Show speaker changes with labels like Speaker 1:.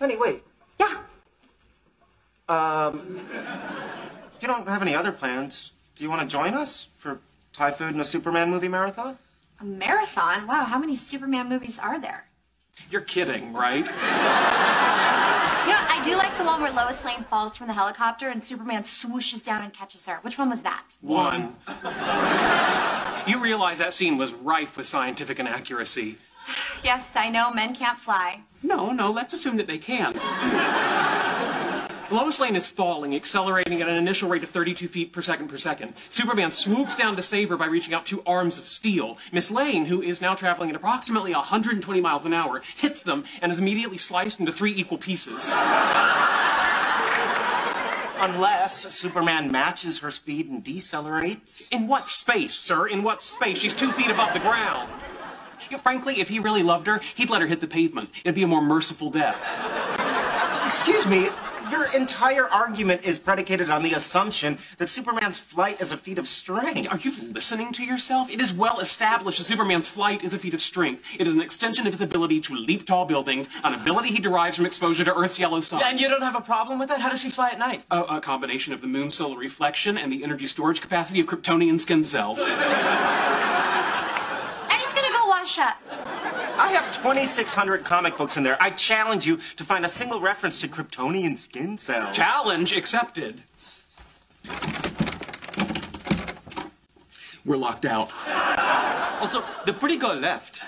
Speaker 1: Honey, wait.
Speaker 2: Yeah.
Speaker 1: If you don't have any other plans, do you want to join us for Thai food and a Superman movie marathon?
Speaker 2: A marathon? Wow, how many Superman movies are there?
Speaker 3: You're kidding, right?
Speaker 2: You know, I do like the one where Lois Lane falls from the helicopter and Superman swooshes down and catches her. Which one was that?
Speaker 3: One. You realize that scene was rife with scientific inaccuracy.
Speaker 2: Yes, I know men can't fly.
Speaker 3: No, no, let's assume that they can. Lois Lane is falling, accelerating at an initial rate of 32 feet per second per second. Superman swoops down to save her by reaching out two arms of steel. Miss Lane, who is now traveling at approximately 120 miles an hour, hits them and is immediately sliced into three equal pieces.
Speaker 1: Unless Superman matches her speed and decelerates.
Speaker 3: In what space, sir? In what space? She's two feet above the ground. You know, frankly, if he really loved her, he'd let her hit the pavement. It'd be a more merciful death.
Speaker 1: Excuse me, your entire argument is predicated on the assumption that Superman's flight is a feat of strength.
Speaker 3: Are you listening to yourself? It is well established that Superman's flight is a feat of strength. It is an extension of his ability to leap tall buildings, an ability he derives from exposure to Earth's yellow sun.
Speaker 4: And you don't have a problem with that? How does he fly at night?
Speaker 3: a, a combination of the moon's solar reflection and the energy storage capacity of Kryptonian skin cells.
Speaker 2: I'm just gonna go wash up.
Speaker 1: I have 2,600 comic books in there. I challenge you to find a single reference to Kryptonian skin cells.
Speaker 3: Challenge accepted. We're locked out.
Speaker 4: Also, the pretty girl left.